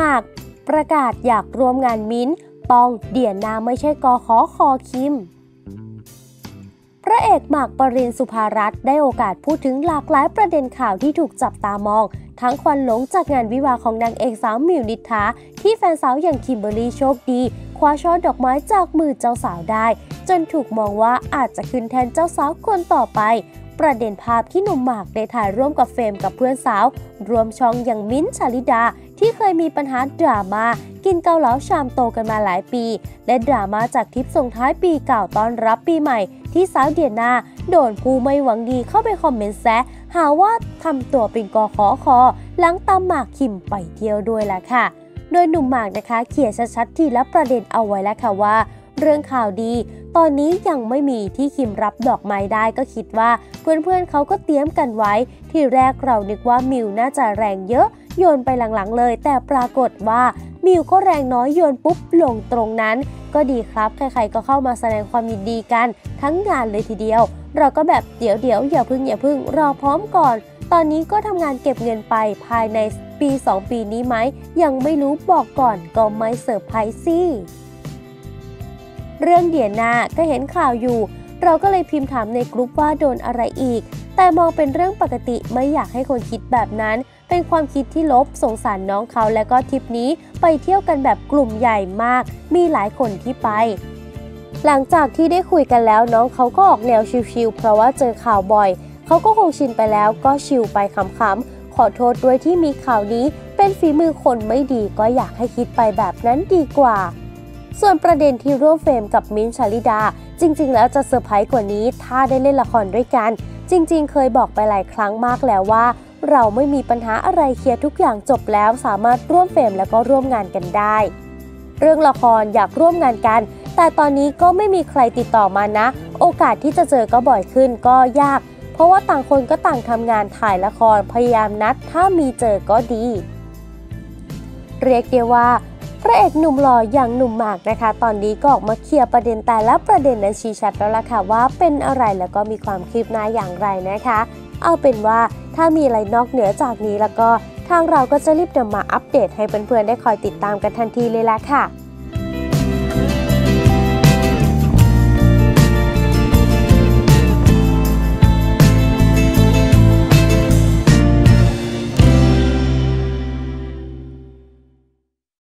หมากประกาศอยากร่วมงานมิ้นต์ป้องเดียร์น่าไม่ใช่กขคคิม พระเอกหมากปริญสุภารัตน์ได้โอกาสพูดถึงหลากหลายประเด็นข่าวที่ถูกจับตามอง ทั้งควันหลงจากงานวิวาห์ของนางเอกสาวมิวนิษฐาที่แฟนสาวอย่างคิมเบอร์ลี่โชคดี คว้าช่อดอกไม้จากมือเจ้าสาวได้ จนถูกมองว่าอาจจะขึ้นแทนเจ้าสาวคนต่อไป ประเด็นภาพที่หนุ่มหมากได้ถ่ายร่วมกับเฟรมกับเพื่อนสาว รวมช่องอย่างมิ้นท์ชาลิดา ที่เคยมีปัญหาดราม่ากินเกาเหลาชามโตกันมาหลายปี และดราม่าจากทริปส่งท้ายปีเก่าต้อนรับปีใหม่ ที่สาวเดียนาโดนผู้ไม่หวังดีเข้าไปคอมเมนต์แซะหาว่าทำตัวเป็นกอขอคอหลังตามหมากคิมไปเที่ยวด้วยล่ะค่ะ โดยหนุ่มหมากนะคะเขียนชัดๆทีละประเด็นเอาไว้แล้วค่ะว่า เรื่องข่าวดี ตอนนี้ยังไม่มีที่คิมรับดอกไม้ได้ก็คิดว่า เพื่อนๆเขาก็เตรียมกันไว้ ที่แรกเรานึกว่ามิวน่าจะแรงเยอะโยนไปหลังๆเลย แต่ปรากฏว่ามิวก็แรงน้อยโยนปุ๊บลงตรงนั้น ก็ดีครับใครๆก็เข้ามาแสดงความยินดีกัน ทั้งงานเลยทีเดียว เราก็แบบเดี๋ยวเดี๋ยวอย่าพึ่งอย่าพึ่งรอพร้อมก่อน ตอนนี้ก็ทำงานเก็บเงินไปภายในปี 2 ปีนี้ไหมยังไม่รู้บอกก่อนก็ไม่เซอร์ไพรส์สิ เรื่องเดียนาก็เห็นข่าวอยู่ เราก็เลยพิมพ์ถามในกลุ่มว่าโดนอะไรอีก แต่มองเป็นเรื่องปกติไม่อยากให้คนคิดแบบนั้น เป็นความคิดที่ลบสงสารน้องเขาและก็ทริปนี้ไปเที่ยวกันแบบกลุ่มใหญ่มาก มีหลายคนที่ไป หลังจากที่ได้คุยกันแล้วน้องเขาก็ออกแนวชิลๆเพราะว่าเจอข่าวบ่อย เขาก็คงชินไปแล้วก็ชิลไปขำๆขอโทษด้วยที่มีข่าวนี้ เป็นฝีมือคนไม่ดีก็อยากให้คิดไปแบบนั้นดีกว่า ส่วนประเด็นที่ร่วมเฟรมกับมิ้นต์ ชาลิดา จริง ๆ แล้วจะเซอร์ไพรส์กว่านี้ถ้าได้เล่นละครด้วยกัน จริง ๆ เคยบอกไปหลายครั้งมากแล้วว่า เราไม่มีปัญหาอะไรเคลียร์ทุกอย่างจบแล้วสามารถร่วมเฟรมแล้วก็ร่วมงานกันได้ เรื่องละครอยากร่วมงานกัน แต่ตอนนี้ก็ไม่มีใครติดต่อมานะ โอกาสที่จะเจอก็บ่อยขึ้นก็ยาก เพราะว่าต่างคนก็ต่างทำงานถ่ายละครพยายามนัด ถ้ามีเจอก็ดี เรียกได้ว่า ระเอกหนุ่มหล่ออย่างหนุ่มหมากนะคะ ตอนนี้ก็ออกมาเคลียร์ประเด็นแต่ละประเด็นนั้นชี้ชัดแล้วล่ะค่ะว่าเป็นอะไรแล้วก็มีความคืบหน้าอย่างไรนะคะ เอาเป็นว่าถ้ามีอะไรนอกเหนือจากนี้แล้วก็ทางเราก็จะรีบนำมาอัปเดตให้เพื่อนๆได้คอยติดตามกันทันทีเลยล่ะค่ะ